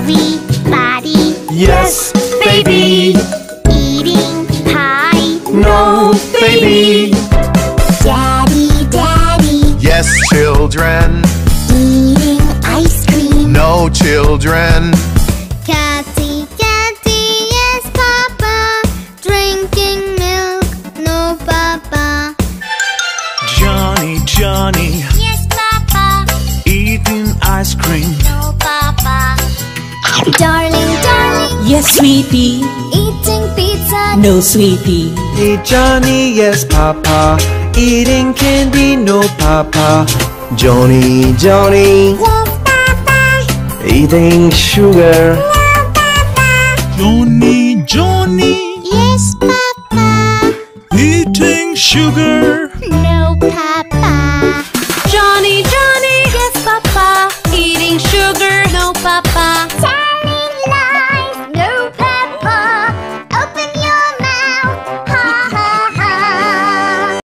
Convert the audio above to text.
Everybody Yes, baby. eating pie. No, baby. Daddy, daddy Yes, children. eating ice cream. No, children. Catty, catty, yes, Papa. Drinking milk, no, Papa. Johnny, Johnny, Yes, Darling, darling, Yes, sweetie. eating pizza. No, sweetie. Hey, Johnny, yes, Papa. Eating candy, no, Papa. Johnny, Johnny, Yes, Papa. eating sugar. No, Papa. Johnny, Johnny, Yes, Papa. eating sugar. No, Papa. Johnny, Johnny. Yes, Papa. Eating sugar. No, Papa.